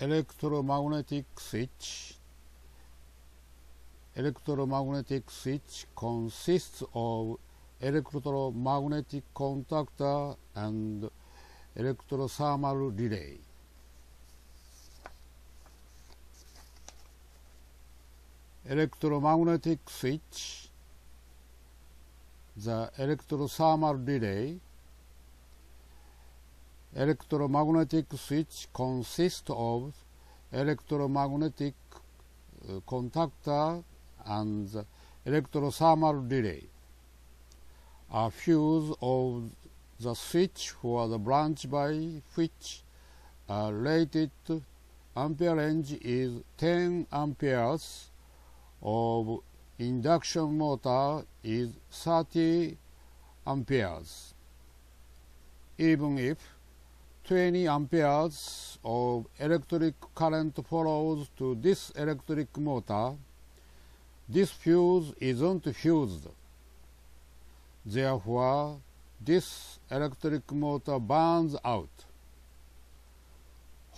electromagnetic switch electromagnetic switch consists of electromagnetic contactor and electrothermal relay. Electromagnetic switch the electrothermal relay electromagnetic switch consists of electromagnetic uh, contactor and the electrothermal relay. A fuse of the switch for the branch by which a rated ampere range is 10 amperes of induction motor is 30 amperes. Even if 20 amperes of electric current follows to this electric motor, this fuse isn't fused. Therefore, this electric motor burns out.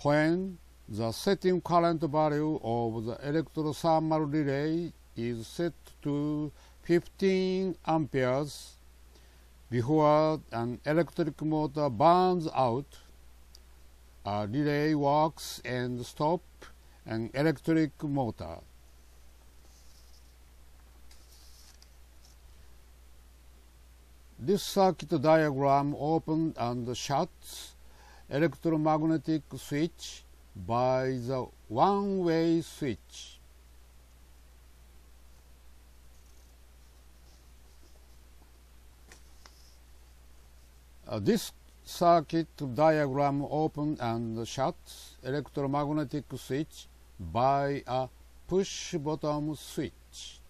When the setting current value of the electrothermal relay is set to 15 amperes before an electric motor burns out, a relay works and stop an electric motor. This circuit diagram opens and shuts electromagnetic switch by the one-way switch. Uh, this circuit diagram open and shuts electromagnetic switch by a push bottom switch.